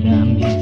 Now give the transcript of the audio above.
Namiss